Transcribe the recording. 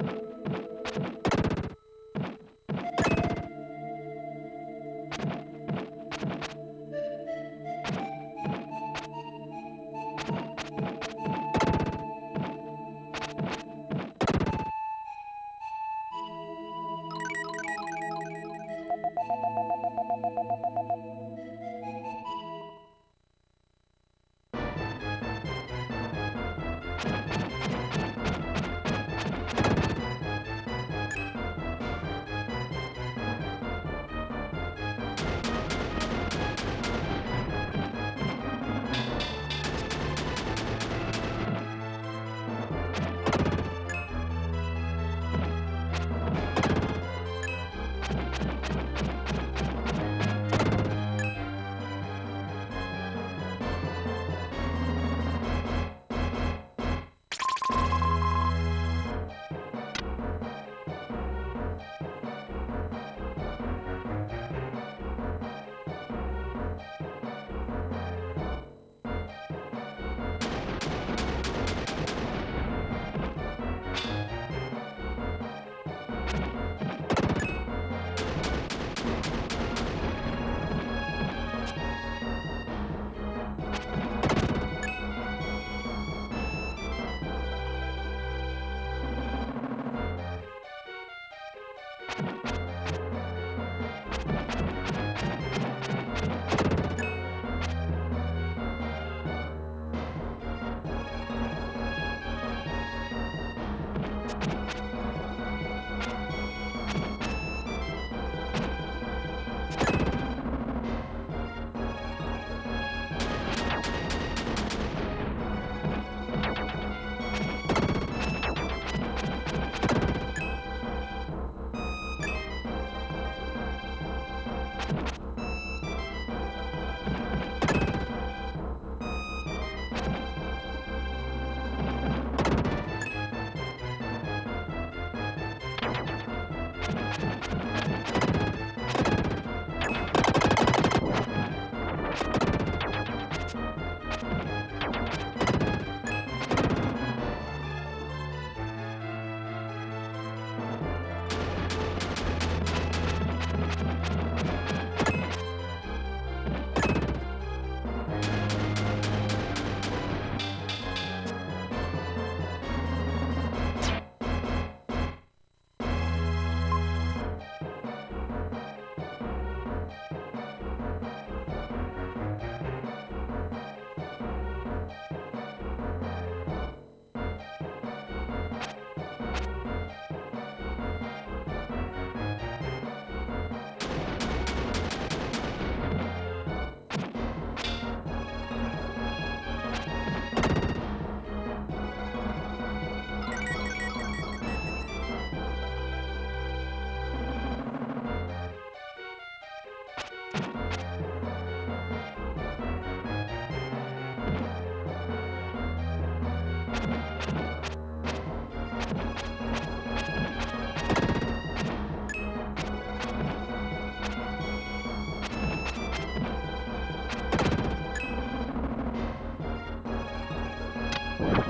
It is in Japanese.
you you